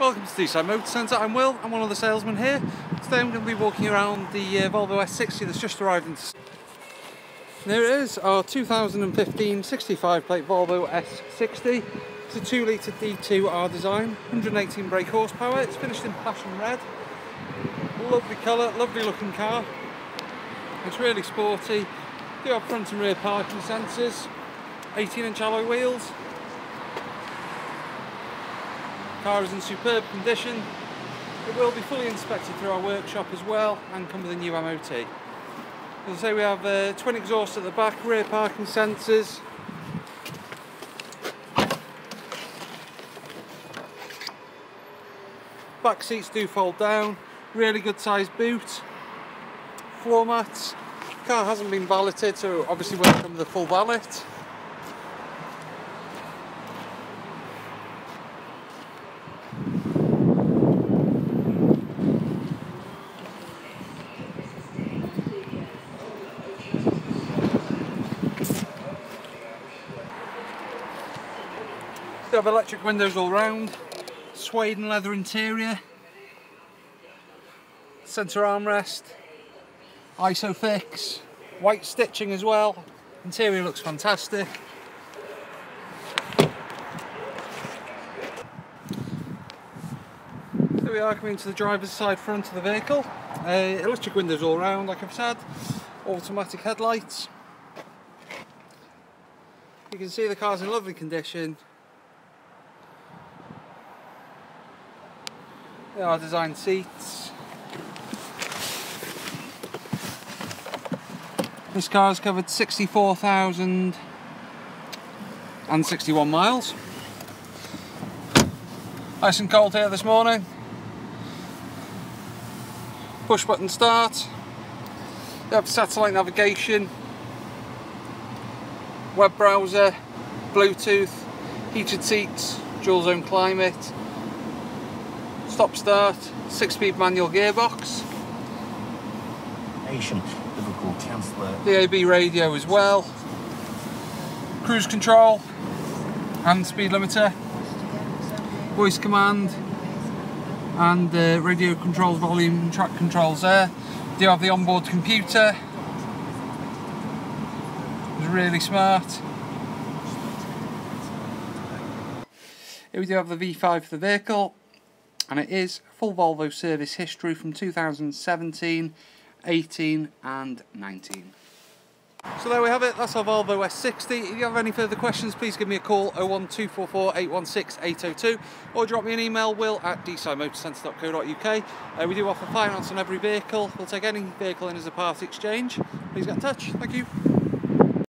Welcome to Deeside Motor Centre, I'm Will, I'm one of the salesmen here. Today I'm going to be walking around the uh, Volvo S60 that's just arrived in... There it is, our 2015 65 plate Volvo S60. It's a 2 litre D2 R design, 118 brake horsepower, it's finished in passion red. Lovely colour, lovely looking car. It's really sporty, do have front and rear parking sensors, 18 inch alloy wheels, car is in superb condition. It will be fully inspected through our workshop as well and come with a new MOT. As I say, we have uh, twin exhausts at the back, rear parking sensors. Back seats do fold down, really good sized boot. Floor mats. Car hasn't been valeted, so obviously will come with a full valet. They have electric windows all round, suede and leather interior, centre armrest, ISOFIX, white stitching as well, interior looks fantastic. Here we are coming to the driver's side front of the vehicle, uh, electric windows all round like I've said, automatic headlights. You can see the car's in lovely condition, There are designed seats. This car has covered 64,061 miles. Nice and cold here this morning. Push button start. You have satellite navigation, web browser, Bluetooth, heated seats, dual zone climate, stop start, six speed manual gearbox. Nation, Liverpool Chancellor. DAB radio as well. Cruise control and speed limiter. Voice command and uh, radio controls, volume track controls there. Do you have the onboard computer? It's really smart. Here we do have the V5 for the vehicle and it is full Volvo service history from 2017, 18 and 19. So there we have it, that's our Volvo S60. If you have any further questions, please give me a call 01244 816 802 or drop me an email, will at deesidemotorcentre.co.uk. Uh, we do offer finance on every vehicle. We'll take any vehicle in as a part exchange. Please get in touch. Thank you.